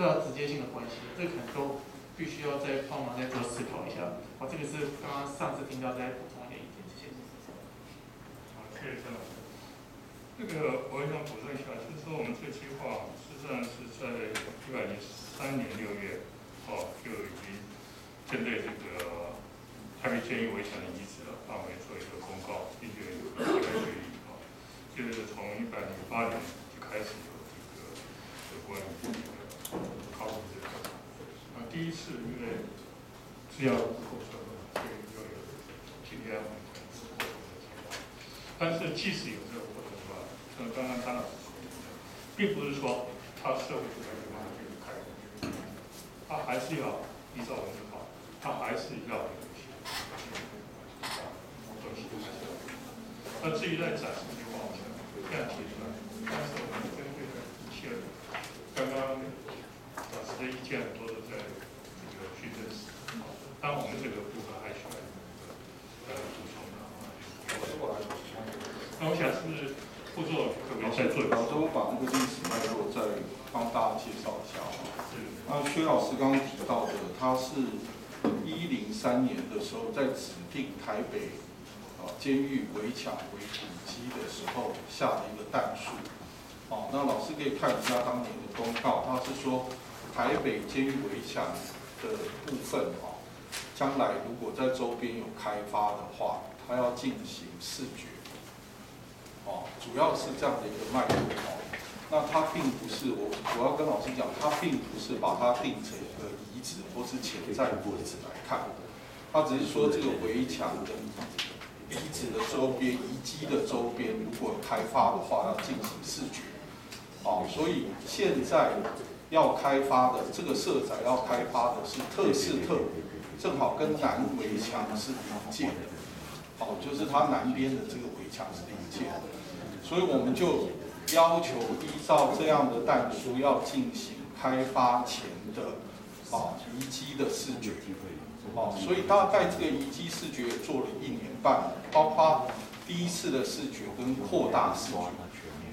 这直接性的关系，这可能都必须要再帮忙再多思考一下。好，这个是刚刚上次听到再补充一点意见，谢谢。好，谢谢郑老师。这个我也想补充一下，就是说我们这个计划实际上是在一百零三年六月，哦，就已经针对这个台北监狱围墙的遗址的范围做一个公告，并且有大概决议，哦，就是从一百零八年就开始有这个有关于考古这个，啊，第一次因为资料不够充分，所以就有今天我们可能是过程的计划，但是即使有这个过程的话，像刚刚张老师说的，并不是说他社会主义的话就开始，他还是要依照文字法，他还是要有一些东西还是要。那至于在展示的话，我想这样提出来，但是我们针对的一切，刚刚老师的意见很多都在这个去证实，当然我们这个部分还需要呃补充的啊。那我想是不是副座可不可以再做一老周，把那个历史脉络再帮大家介绍一下哈。是那薛老师刚刚提到的，他是一零三年的时候在指定台北啊监狱围墙为古迹的时候下的一个弹数。哦，那老师可以看一下当年的公告，他是说台北监狱围墙的部分哦，将来如果在周边有开发的话，它要进行视觉。哦，主要是这样的一个脉络哦。那它并不是我我要跟老师讲，它并不是把它定成一个遗址或是潜在遗址来看，它只是说这个围墙跟遗址的周边、遗迹的周边，如果开发的话，要进行视觉。哦，所以现在要开发的这个社宅要开发的是特事特，正好跟南围墙是临界的。哦，就是它南边的这个围墙是临界的，所以我们就要求依照这样的弹书要进行开发前的啊遗迹的视觉。哦，所以大概这个遗迹视觉做了一年半，包括第一次的视觉跟扩大视觉。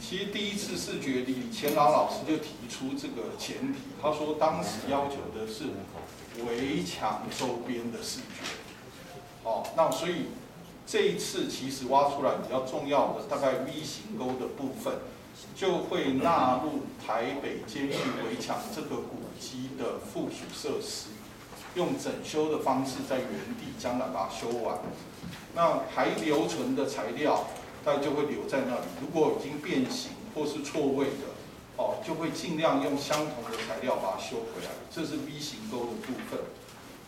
其实第一次视觉，李乾朗老师就提出这个前提，他说当时要求的是围墙周边的视觉。哦，那所以这一次其实挖出来比较重要的，大概 V 型沟的部分，就会纳入台北监狱围墙这个古迹的附属设施，用整修的方式在原地将来把它修完。那还留存的材料，大概就会留在那里。如果已经变形或是错位的，哦，就会尽量用相同的材料把它修回来。这是 V 型沟的部分。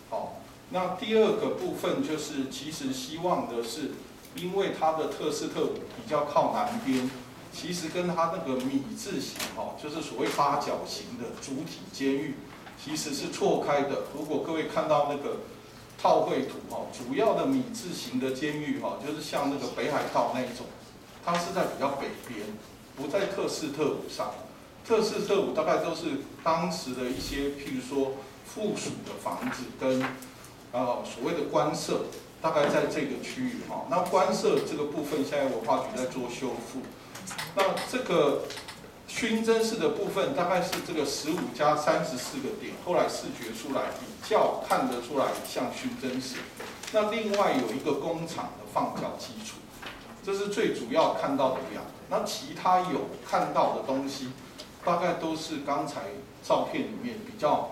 好。那第二个部分就是，其实希望的是，因为它的特色特比较靠南边，其实跟它那个米字形哈，就是所谓八角形的主体监狱，其实是错开的。如果各位看到那个套绘图哈，主要的米字形的监狱哈，就是像那个北海道那一种，它是在比较北边，不在特式特五上。特式特五大概都是当时的一些，譬如说附属的房子跟。呃，所谓的官舍大概在这个区域哈，那官舍这个部分现在文化局在做修复，那这个熏蒸室的部分大概是这个十五加三十四个点，后来视觉出来比较看得出来像熏蒸室，那另外有一个工厂的放脚基础，这是最主要看到的量，那其他有看到的东西，大概都是刚才照片里面比较。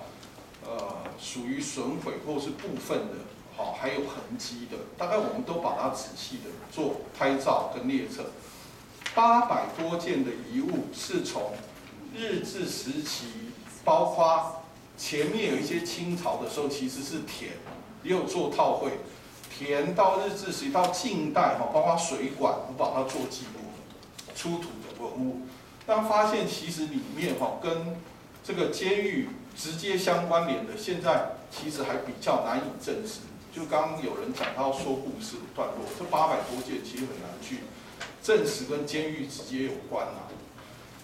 呃，属于损毁或是部分的，好，还有痕迹的，大概我们都把它仔细的做拍照跟列测。八百多件的遗物是从日治时期，包括前面有一些清朝的时候其实是田，也有做套绘，田到日治时期到近代哈，包括水管都把它做记录，出土的文物，但发现其实里面哈跟这个监狱。直接相关联的，现在其实还比较难以证实。就刚刚有人讲到说故事的段落，这八百多件其实很难去证实跟监狱直接有关啊。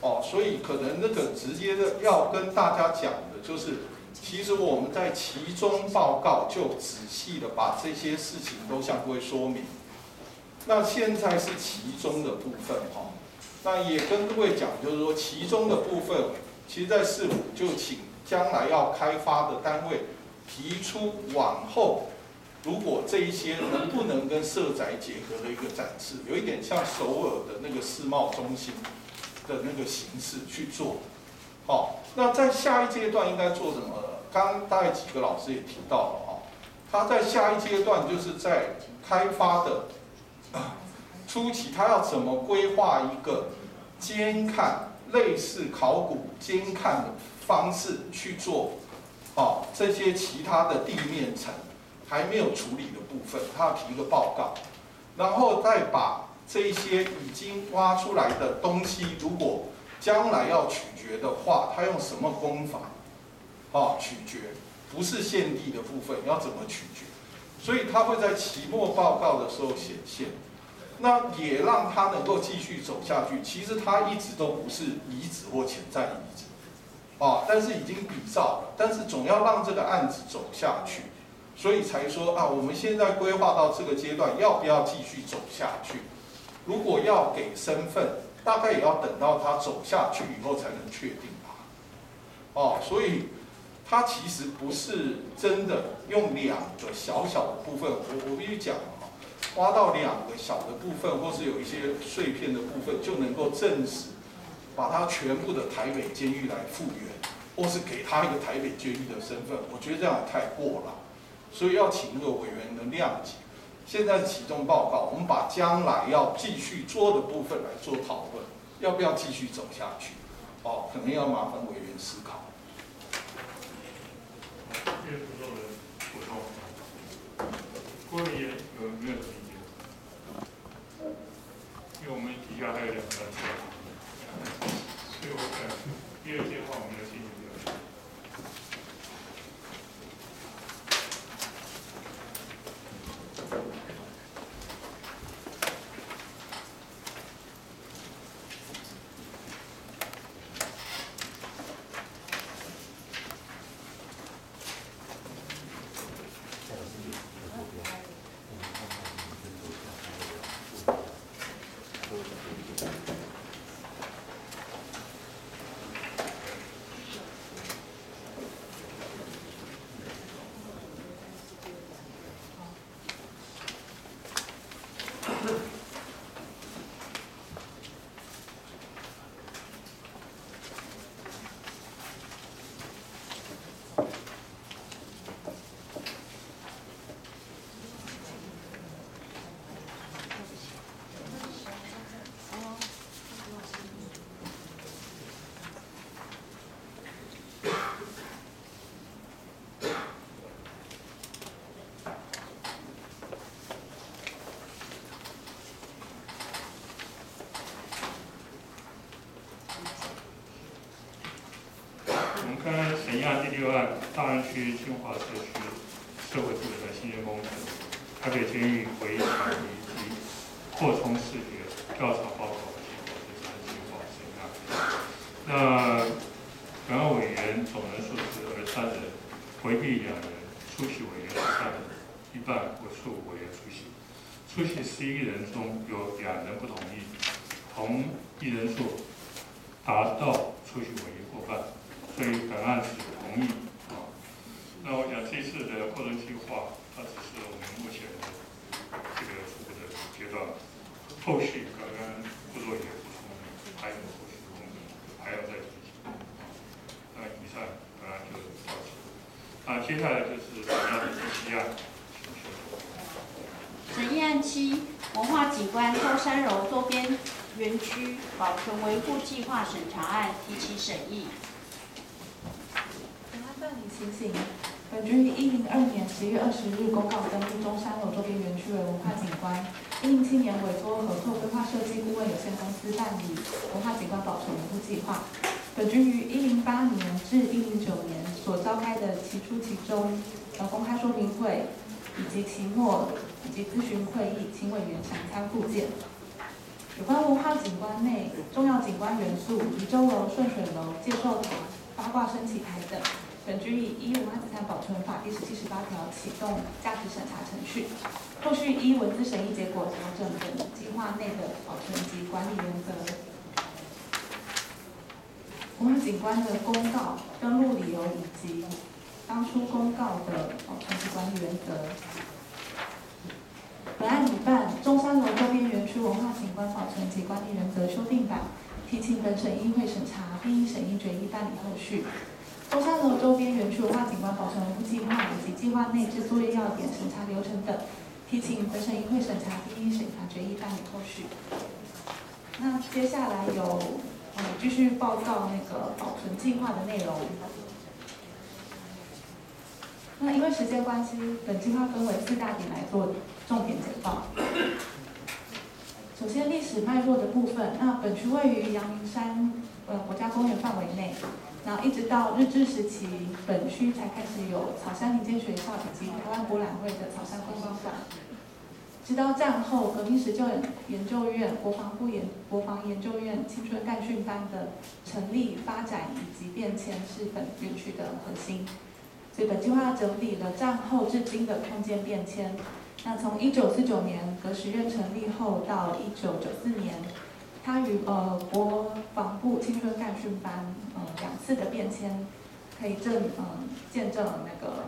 哦，所以可能那个直接的要跟大家讲的就是，其实我们在其中报告就仔细的把这些事情都向各位说明。那现在是其中的部分哈，那也跟各位讲，就是说其中的部分，其实在市府就请。将来要开发的单位提出往后，如果这一些能不能跟社宅结合的一个展示，有一点像首尔的那个世贸中心的那个形式去做。好，那在下一阶段应该做什么？刚刚大概几个老师也提到了哈，他在下一阶段就是在开发的初期，他要怎么规划一个监看类似考古监看的方式去做，好这些其他的地面层还没有处理的部分，他要提一个报告，然后再把这些已经挖出来的东西，如果将来要取决的话，他用什么功法？啊，取决不是现地的部分，要怎么取决？所以他会在期末报告的时候显现，那也让他能够继续走下去。其实他一直都不是遗址或潜在遗址，啊，但是已经比照了，但是总要让这个案子走下去，所以才说啊，我们现在规划到这个阶段，要不要继续走下去？如果要给身份。大概也要等到他走下去以后才能确定吧。哦，所以他其实不是真的用两个小小的部分，我我必须讲哈，挖到两个小的部分，或是有一些碎片的部分，就能够证实，把他全部的台北监狱来复原，或是给他一个台北监狱的身份，我觉得这样太过了，所以要请那个委员的谅解。现在启动报告，我们把将来要继续做的部分来做讨论，要不要继续走下去？哦，可能要麻烦委员思考。谢谢主任补充。郭委员有没有意见？因为我们底下还有两个专家，所以我想第二阶话我们要进行。刚刚审议案第六案，大安区金华社区社会住宅新建工程，台北监狱回墙以及扩充视觉调查报告结果就是金华审议案。那本案委员总人数是二十三人，回避两人，出席委员是三人，一半不数委员出席。出席十一人中有两人不同意，同意人数达到出席委员过半。对于本案是同意啊，那我想这次的扩容计划，它只是我们目前的这个初步的阶段，后续刚刚工作也补充，还有后续的工作还要再进行。那以上本案就到此。啊，接下来就是本案的第七案，审议案七，文化景观高山楼周边园区保存维护计划审查案提起审议。提醒：本局于一零二年十月二十日公告登录中山楼周边园区为文化景观，一零七年委托合作规划设计顾问有限公司办理文化景观保存维护计划。本局于一零八年至一零九年所召开的期初其中的公开说明会，以及期末以及咨询会议，请委员详参附件。有关文化景观内重要景观元素，宇宙楼、顺水楼、介寿塔、八卦升旗台等。本局以依《文化资产保存法》第十七、十八条启动价值审查程序，后续依文字审议结果调整本计划内的保存及管理原则。文化景观的公告、登录理由以及当初公告的保存及管理原则。本案拟办中山楼周边园区文化景观保存及管理原则修订版，提请本审议会审查，并依审议决议办理后续。中山楼周边园区文化景观保存维护计划以及计划内之作业要点审查流程等，提请本审议会审查，并依审查决议办理后续。那接下来有呃继续报告那个保存计划的内容。那因为时间关系，本计划分为四大点来做重点简报。首先，历史脉络的部分，那本区位于阳明山呃国家公，一直到日治时期，本区才开始有草山林间学校以及台湾博览会的草山观光馆。直到战后，革命时就研究院、国防部研国防研究院青春干训班的成立、发展以及变迁是本园区的核心。所以本计划整理了战后至今的空间变迁。那从一九四九年革实院成立后到一九九四年，它与呃国防部青春干训班呃两次的变迁，可以证嗯见证那个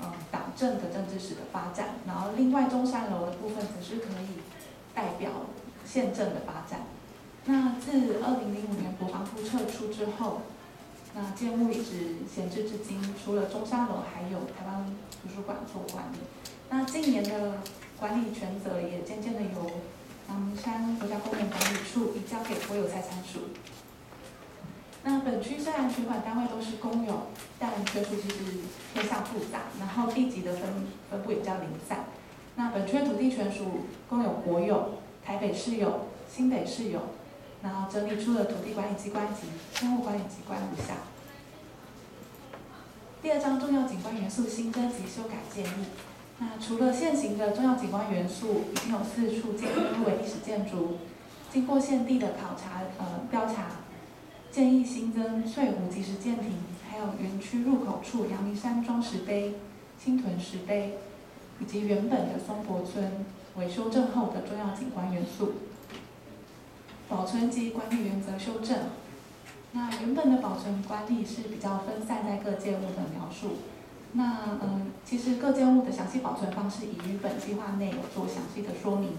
嗯党政的政治史的发展。然后另外中山楼的部分则是可以代表宪政的发展。那自二零零五年国防部撤出之后。那建物一直闲置至今，除了中山楼，还有台湾图书馆做管理。那近年的管理权责也渐渐的由阳明山国家公园管理处移交给国有财产署。那本区虽然取管单位都是公有，但权属其实偏向复杂，然后地级的分分布也比较零散。那本区的土地权属共有国有、台北市有、新北市有。然后整理出了土地管理机关及生物管理机关如下。第二章重要景观元素新增及修改建议。那除了现行的重要景观元素，已经有四处建入为历史建筑。经过现地的考察呃调查，建议新增翠湖及时舰亭，还有园区入口处阳明山庄石碑、青屯石碑，以及原本的松柏村为修正后的重要景观元素。保存及管理原则修正。那原本的保存管理是比较分散在各建物的描述。那嗯，其实各建物的详细保存方式已于本计划内有做详细的说明。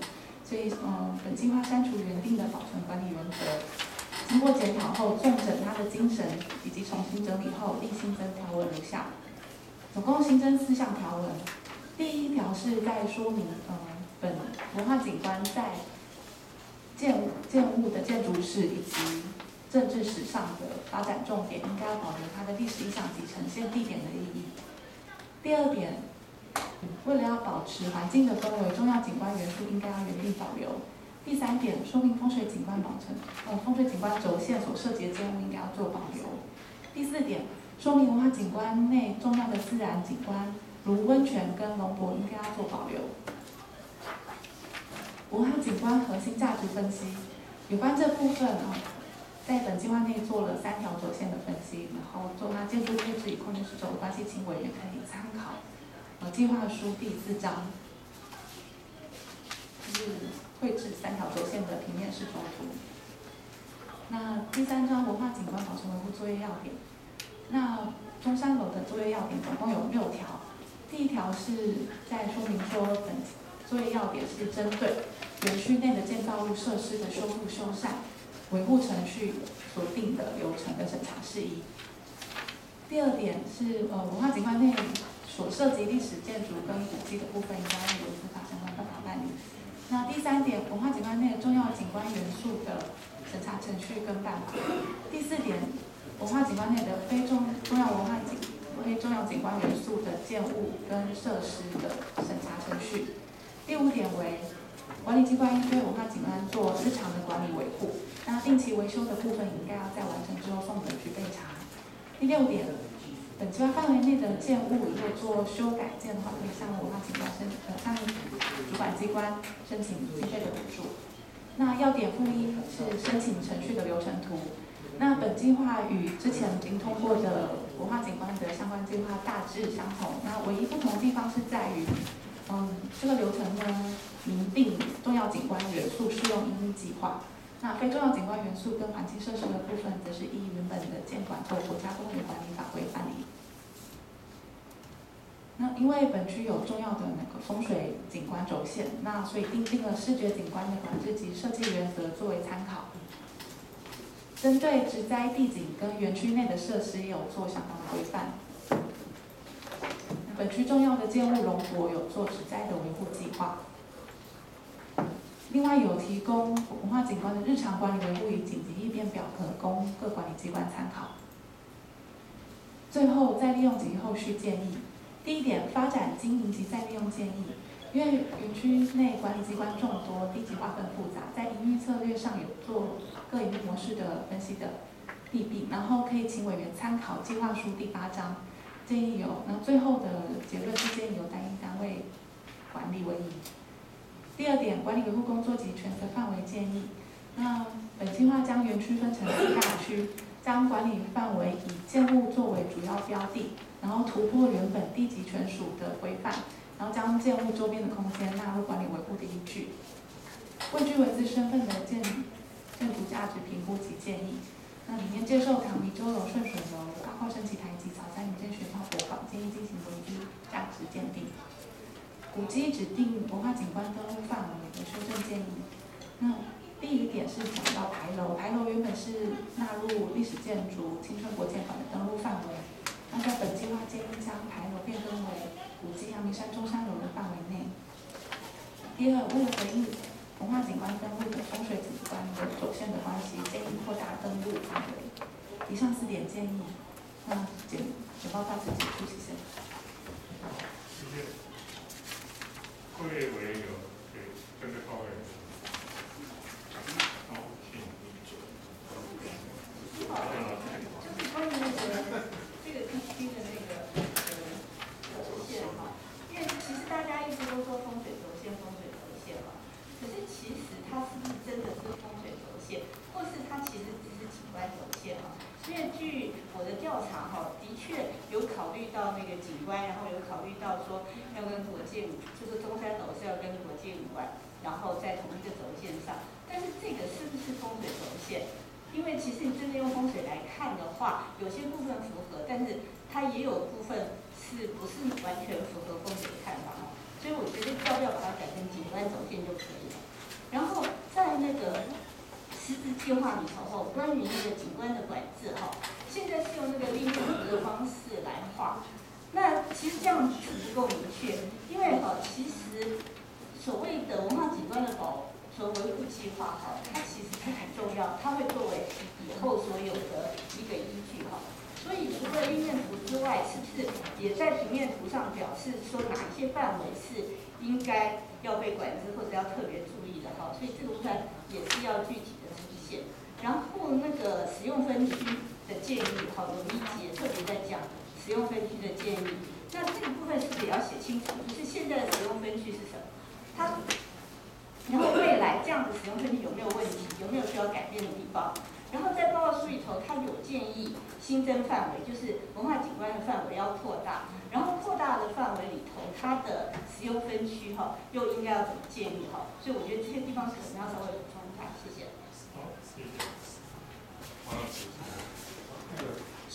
所以嗯，本计划删除原定的保存管理原则，经过检讨后，重整它的精神以及重新整理后，另新增条文如下。总共新增四项条文。第一条是在说明嗯，本文化景观在建建物的建筑史以及政治史上的发展重点，应该要保留它的历史意象及呈现地点的意义。第二点，为了要保持环境的氛围，重要景观元素应该要原地保留。第三点，说明风水景观保存，呃，风水景观轴线所涉及的建物应该要做保留。第四点，说明文化景观内重要的自然景观，如温泉跟龙博，应该要做保留。文化景观核心价值分析，有关这部分啊，在本计划内做了三条轴线的分析，然后做它建筑配置与空间实轴的关系，请委员可以参考。呃，计划书第四章，就是绘制三条轴线的平面式轴图。那第三章文化景观保存维护作业要点，那中山楼的作业要点总共有六条，第一条是在说明说本。作业要点是针对园区内的建造物设施的修复修缮、维护程序所定的流程的审查事宜。第二点是呃文化景观内所涉及历史建筑跟古迹的部分，应该由司法相关办法办理。那第三点，文化景观内重要景观元素的审查程序跟办法。第四点，文化景观内的非重重要文化景非重要景观元素的建物跟设施的审查程序。第五点为管理机关应对文化景观做日常的管理维护，那定期维修的部分应该要在完成之后送回去备查。第六点，本计划范围内的建物如果做修改建的话，可以向文化景观申呃向主管机关申请经费的补助。那要点附一是申请程序的流程图。那本计划与之前已经通过的文化景观的相关计划大致相同，那唯一不同的地方是在于。嗯，这个流程呢，拟定重要景观元素适用应计划。那非重要景观元素跟环境设施的部分，则是依原本的建管或国家公园管理法规办理。那因为本区有重要的那个风水景观轴线，那所以定定了视觉景观的管制及设计原则作为参考。针对植栽地景跟园区内的设施也有做相当的规范。本区重要的建物龙博有做植栽的维护计划。另外有提供文化景观的日常管理维护与紧急应变表格，供各管理机关参考。最后再利用及后续建议。第一点，发展经营及再利用建议。因为园区内管理机关众多，地级划分复杂，在营运策略上有做各营运模式的分析的弊病，然后可以请委员参考计划书第八章，建议有，那最后的结论是建议由单一单位管理为宜。第二点，管理维护工作及权责范围建议。那本计划将园区分成四大区，将管理范围以建物作为主要标的，然后突破原本地级权属的规范。然后将建物周边的空间纳入管理维护的依据。位居文字身份的建建筑价值评估及建议。那里面接受唐米洲楼、顺水楼、八号升旗台及草山民间学校博物馆，建议进行维居价值鉴定。古迹指定文化景观登录范围的修正建议。那第一点是讲到牌楼，牌楼原本是纳入历史建筑青春国建馆的登录范围，那在本计划建议将牌楼变更为。古迹阳明山中山楼的范围内。第二，为了回应文化景观登录的风水景观的轴线的关系，建议扩大登录范围。以上四点建议，那简简报到此结束，谢。谢谢。各位委员有对针对报告。好，请。好，就是关于那个这个地区的那个。其实大家一直都说风水轴线，风水轴线嘛，可是其实它是不是真的是风水轴线，或是它其实只是景观轴线嘛？因为据我的调查哈，的确有考虑到那个景观，然后有考虑到说要跟国界就是中山楼是要跟国界有关，然后在同一个轴线上。但是这个是不是风水轴线？因为其实你真的用风水来看的话，有些部分符合，但是它也有部分。是不是完全符合风水的看法哈？所以我觉得要不要把它改成景观轴线就可以了。然后在那个实质计划里头，关于那个景观的管制哈，现在是用那个立面图的方式来画。那其实这样子不够明确，因为哈，其实所谓的文化景观的保存维护计划哈，它其实是很重要，它会作为以后所有的一个依据哈。所以除了立面图之外，是不是也在平面图上表示说哪一些范围是应该要被管制或者要特别注意的哈？所以这个部分也是要具体的出现。然后那个使用分区的建议，好有一节特别使用分区的建议。那这个部分是不是也要写清楚？就是现在的使用分区是什么？它，然后未来这样子使用分区有没有问题？有没有需要改变的地方？然后在报告书里头，它有建议新增范围，就是文化景观的范围要扩大。然后扩大的范围里头，它的使用分区哈，又应该要怎么建议哈？所以我觉得这些地方可能要稍微补充一下。谢谢。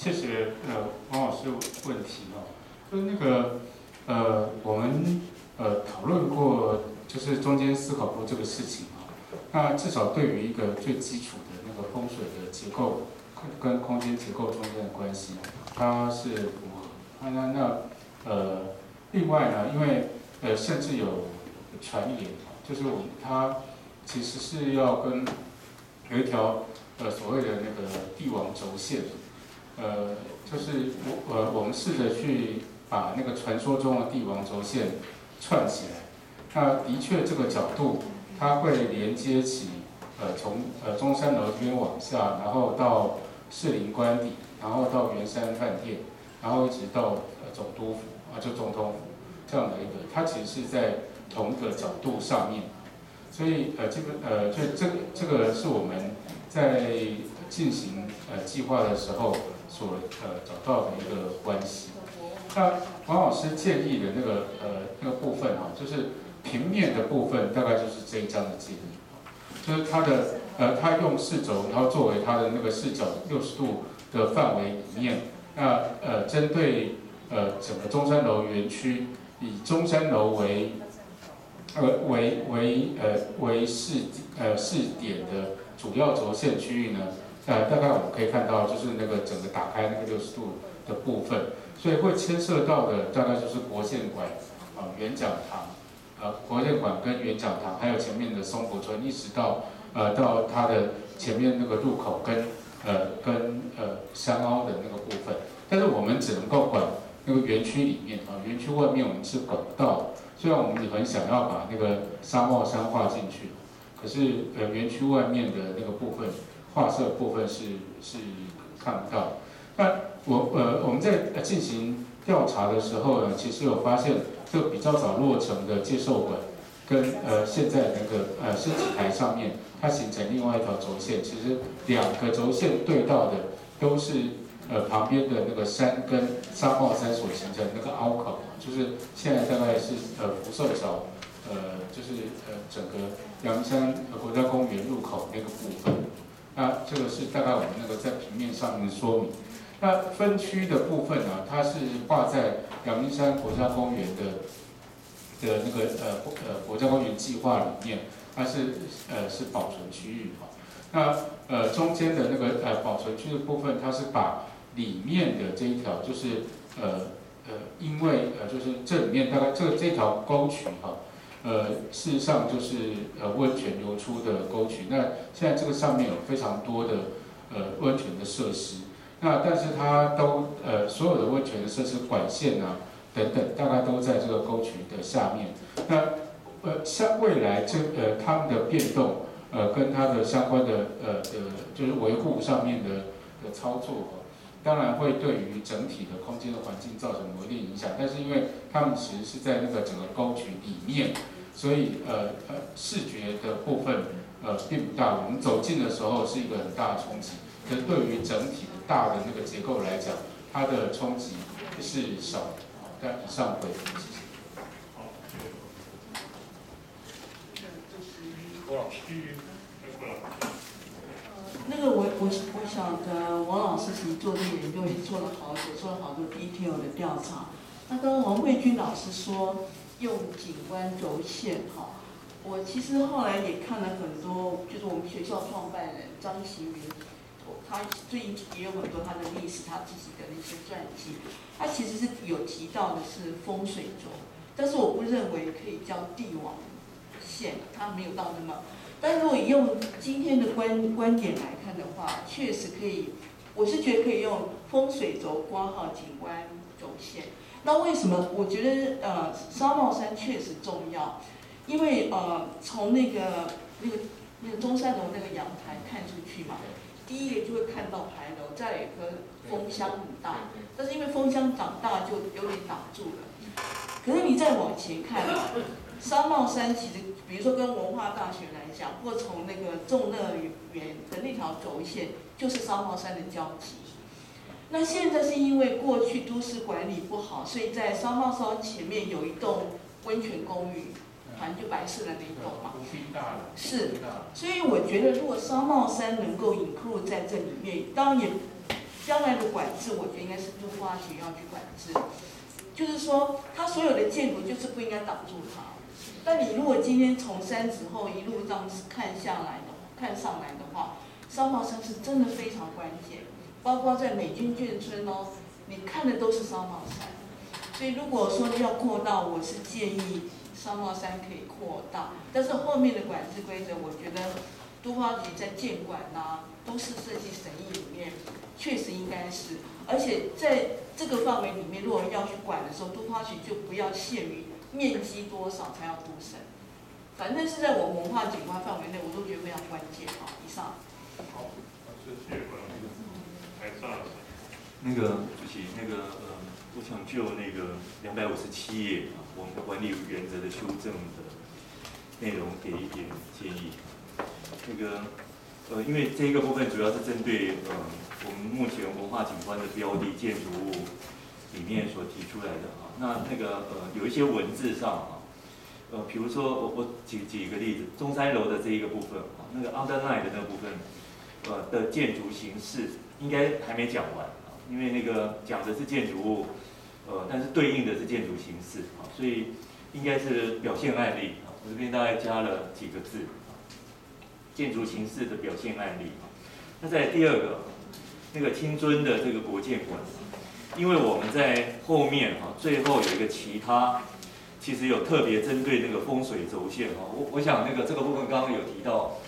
谢谢呃王老师问题哦，就是那个呃我们呃讨论过，就是中间思考过这个事情啊。那至少对于一个最基础的那个。风水的结构跟空间结构中间的关系，它是符合。那那呃，另外呢，因为呃，甚至有传言，就是我们它其实是要跟有一条呃所谓的那个帝王轴线，呃，就是我呃我们试着去把那个传说中的帝王轴线串起来。那的确这个角度，它会连接起。呃，从呃中山楼这边往下，然后到士林官邸，然后到圆山饭店，然后一直到呃总督府啊，就总统府这样的一个，它其实是在同一个角度上面，所以呃这个呃就这个这个是我们在进行呃计划的时候所呃找到的一个关系。那王老师建议的那个呃那个部分哈，就是平面的部分，大概就是这一张的建议。就是它的呃，它用视轴，然后作为它的那个视角六十度的范围里面，那呃，针对呃整个中山楼园区，以中山楼为呃为为呃为试呃试点的主要轴线区域呢，呃，大概我们可以看到就是那个整个打开那个六十度的部分，所以会牵涉到的大概就是国宪馆啊、圆讲堂。呃，国建馆跟圆讲堂，还有前面的松柏村，一直到呃到它的前面那个入口跟呃跟呃山凹的那个部分，但是我们只能够管那个园区里面啊，园区外面我们是管不到。虽然我们也很想要把那个沙帽山画进去，可是呃园区外面的那个部分画色部分是是看不到。那我呃我们在进行调查的时候呢，其实有发现。这比较早落成的接受馆，跟呃现在那个呃升旗台上面，它形成另外一条轴线。其实两个轴线对到的都是呃旁边的那个山跟沙帽山所形成那个凹口，就是现在大概是呃辐射角，呃就是呃整个阳山国家公园入口那个部分。那这个是大概我们那个在平面上面说明。那分区的部分呢，它是画在阳明山国家公园的的那个呃呃国家公园计划里面，它是呃是保存区域哈。那呃中间的那个呃保存区的部分，它是把里面的这一条就是呃呃因为呃就是这里面大概这这条沟渠哈，呃事实上就是呃温泉流出的沟渠。那现在这个上面有非常多的呃温泉的设施。那但是它都呃所有的温泉的设施管线啊等等，大概都在这个沟渠的下面。那呃像未来这呃他们的变动呃跟它的相关的呃的就是维护上面的的操作，当然会对于整体的空间的环境造成某一定影响。但是因为他们其实是在那个整个沟渠里面，所以呃呃视觉的部分呃并不大。我们走近的时候是一个很大的冲击，可是对于整体。大的那个结构来讲，它的冲击是少的，但以上会谢谢。好，那个我我我想的，王老师其实做这个研究也做了好久，做了好多 detail 的调查。那刚刚王慧君老师说用景观轴线，哈，我其实后来也看了很多，就是我们学校创办人张行云。他最近也有很多他的历史，他自己的那些传记。他其实是有提到的是风水轴，但是我不认为可以叫帝王线，他没有到那么。但如果用今天的观观点来看的话，确实可以，我是觉得可以用风水轴挂号景观轴线。那为什么？我觉得呃，沙帽山确实重要，因为呃，从那个那个那个中山楼那个阳台看出去嘛。第一眼就会看到牌楼，再一个风箱很大，但是因为风箱长大就有点挡住了。可是你再往前看，商贸山其实，比如说跟文化大学来讲，或从那个众乐园的那条轴线，就是商贸山的交集。那现在是因为过去都市管理不好，所以在商贸山前面有一栋温泉公寓。反正就白色的那一栋嘛，是，所以我觉得如果商贸山能够引入在这里面，当然也将来的管制，我觉得应该是都发局要去管制。就是说，它所有的建筑就是不应该挡住它。但你如果今天从山子后一路这样看下来的，看上来的话，商贸山是真的非常关键。包括在美军眷村哦，你看的都是商贸山。所以如果说要扩大，我是建议。商贸山可以扩大，但是后面的管制规则，我觉得都发局在建管呐、都市设计审议里面，确实应该是，而且在这个范围里面，如果要去管的时候，都发局就不要限于面积多少才要都审，反正是在我文化景观范围内，我都觉得非常关键。好，以上。好，谢谢那个主席，那个呃，我想就那个两百五十七页啊。我们的管理原则的修正的内容给一点建议。那个呃，因为这一个部分主要是针对呃我们目前文化景观的标的建筑物里面所提出来的啊。那那个呃有一些文字上啊，呃，比如说我我举举一个例子，中山楼的这一个部分啊，那个 underline 的那个部分，呃的建筑形式应该还没讲完啊，因为那个讲的是建筑物，呃，但是对应的是建筑形式啊，所以应该是表现案例啊，我这边大概加了几个字啊，建筑形式的表现案例啊。那在第二个，那个清尊的这个国建馆，因为我们在后面哈，最后有一个其他。其实有特别针对那个风水轴线哈，我我想那个这个部分刚刚有提到，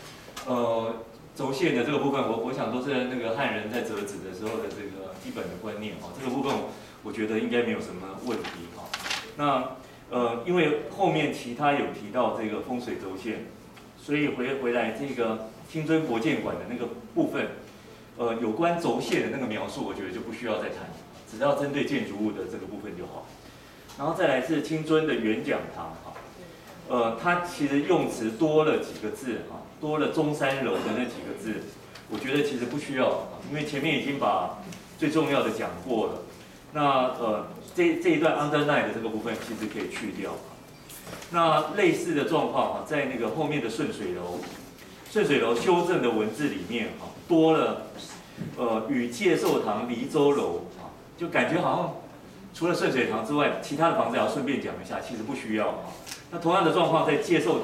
呃，轴线的这个部分，我我想都是那个汉人在折纸的时候的这个基本的观念哈，这个部分我觉得应该没有什么问题哈。那呃，因为后面其他有提到这个风水轴线，所以回回来这个清尊国建馆的那个部分，呃，有关轴线的那个描述，我觉得就不需要再谈，只要针对建筑物的这个部分就好。然后再来是清尊的圆讲堂哈，呃，它其实用词多了几个字哈，多了中山楼的那几个字，我觉得其实不需要，因为前面已经把最重要的讲过了。那呃，这这一段 underline 的这个部分其实可以去掉。那类似的状况哈，在那个后面的顺水楼，顺水楼修正的文字里面哈，多了呃与介寿堂黎州楼啊，就感觉好像。除了顺水堂之外，其他的房子要顺便讲一下，其实不需要啊。那同样的状况在接受。